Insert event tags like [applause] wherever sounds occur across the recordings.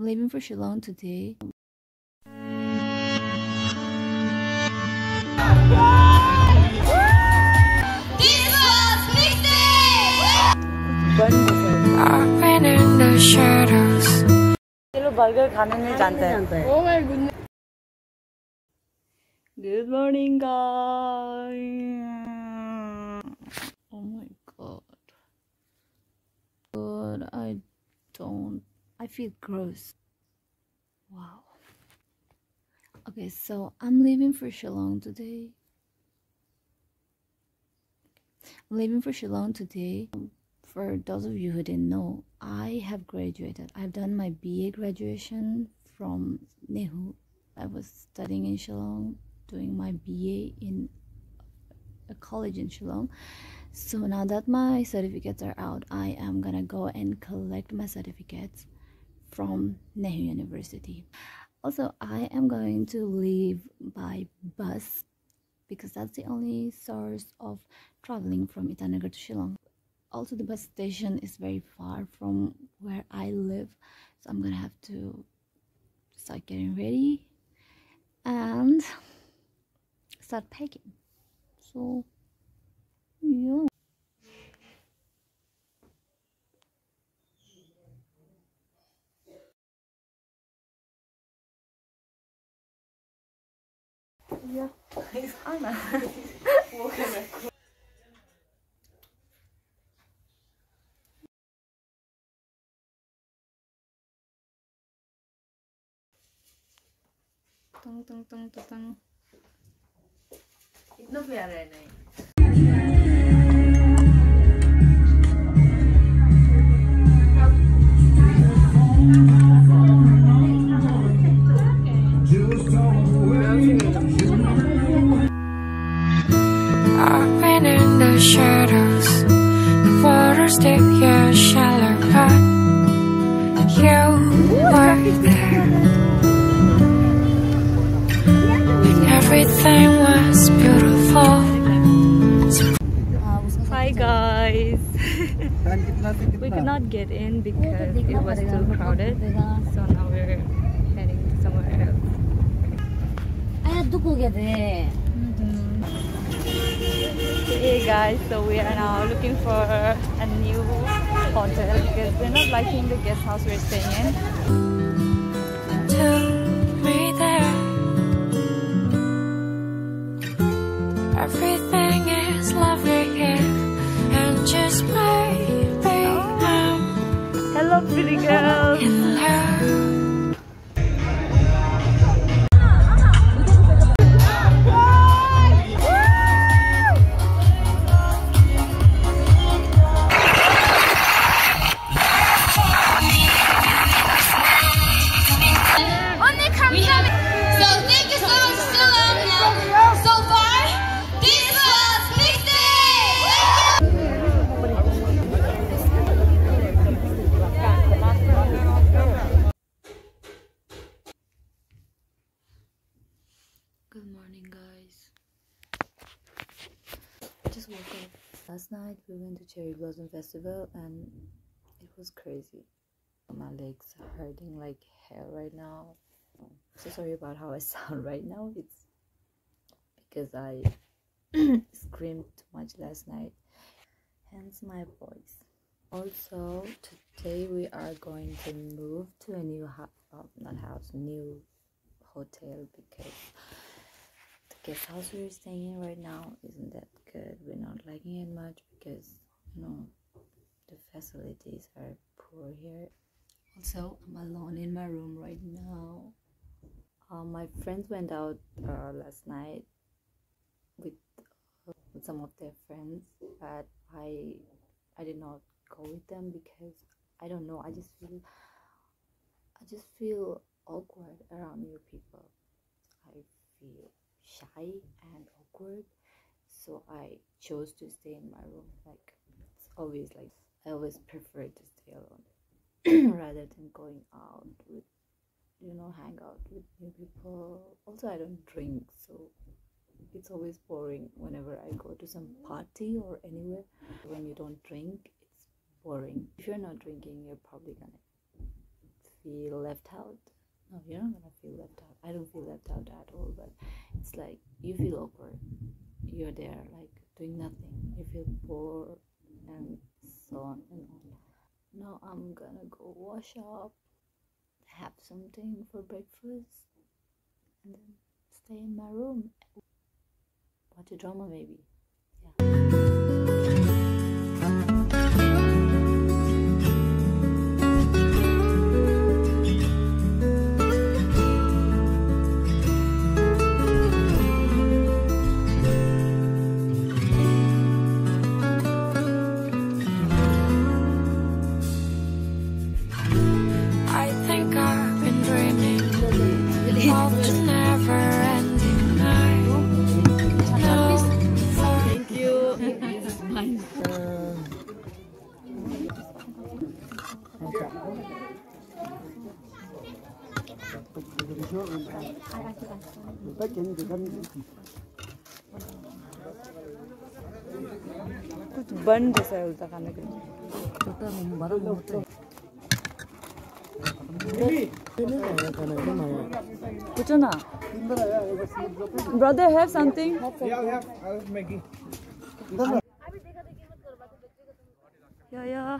I'm leaving for Shillong today. Open in the shadows. चलो burger खाने नहीं जानते हैं Good morning, guys. Oh my god. But I don't. I feel gross. Wow. Okay, so I'm leaving for Shillong today. I'm leaving for Shillong today. For those of you who didn't know, I have graduated. I've done my BA graduation from Nehu. I was studying in Shillong, doing my BA in a college in Shillong. So now that my certificates are out, I am gonna go and collect my certificates from Nehu University. Also, I am going to leave by bus because that's the only source of traveling from Itanagar to Shillong. Also, the bus station is very far from where I live, so I'm gonna have to start getting ready and start packing. So, yeah. Yeah. I know. Walking across. tung tung tung tung tung nó về rồi này shadows. The water's deep, yeah, shallow, but you were there. And everything was beautiful. Hi guys. we could not get in because it was too crowded. So now we're heading to somewhere else. Hey guys, so we are now looking for a new hotel because we're not liking the guest house we're staying in. We went to Cherry Blossom Festival and it was crazy. My legs are hurting like hell right now. So sorry about how I [laughs] sound right now. It's because I [clears throat] screamed too much last night. Hence my voice. Also, today we are going to move to a new house, not house, new hotel because the guest house we're staying in right now isn't that good. We're not liking it much because you know the facilities are poor here. Also, I'm alone in my room right now. Uh, my friends went out uh, last night with uh, with some of their friends, but I I did not go with them because I don't know. I just feel I just feel awkward around new people. I feel shy and awkward, so I chose to stay in my room. Like it's always like I always prefer to stay alone [clears throat] rather than going out with you know hang out with new people. Also, I don't drink, so it's always boring whenever I go to some party or anywhere. When you don't drink, it's boring. If you're not drinking, you're probably gonna feel left out. No, you're not gonna feel left out. I don't feel left out at all, but it's like you feel awkward. You're there, like doing nothing. You feel bored and so on and on. Now I'm gonna go wash up, have something for breakfast, and then stay in my room. Watch a drama, maybe. I कुछ बन जैसा है उल्टा खाने के लिए। कुछ ना। ब्रदर हैव समथिंग या या।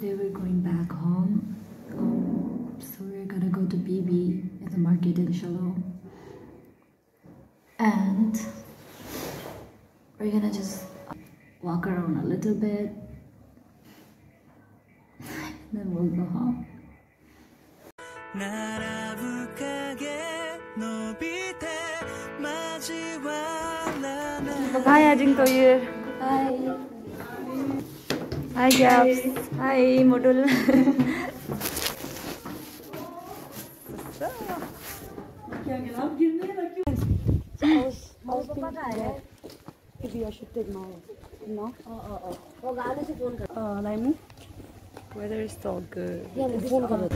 today we're going back home. Um, so we're gonna go to BB at the market in Shillong. And we're gonna just walk around a little bit. [laughs] then we'll go home. ガヤ人という。はい。Hi Ajing Toyir. Hi. Hi Gaps. Hi Modul. Maybe I should take my no. Oh, Laimu. Weather is so good. Yeah, the phone ko.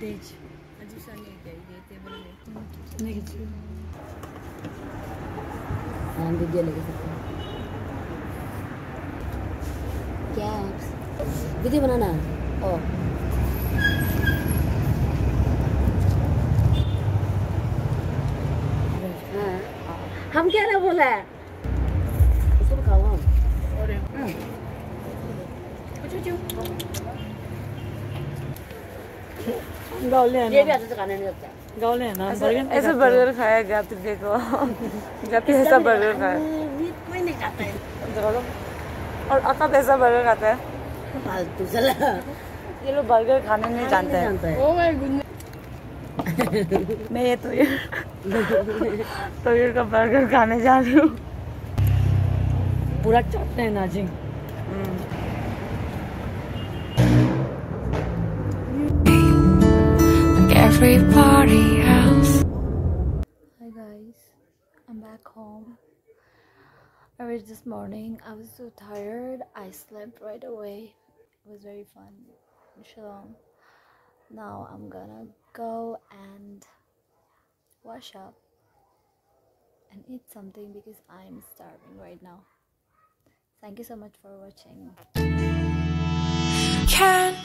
हम्म, हाँ, बनाना। हाँ। हम क्या ना बोला है? उसको खाऊँगा और हाँ। कुछ कुछ ये भी अच्छा खाने नहीं लगता ऐसा बर्गर खाया गैप देखो। गैप ऐसा बर्गर खाया। कोई नहीं खाता है। और अकब ऐसा बर्गर खाता है। फालतू चला ये लोग बर्गर खाने नहीं जानते हैं। मैं ये तो तो ये का बर्गर खाने जा रही हूँ। पूरा चटने है nothing everybody else. Hi guys, I'm back home. I reached this morning. I was so tired. I slept right away. It was very fun. Shalom. Now I'm gonna go and wash up and eat something because I'm starving right now. Thank you so much for watching. Can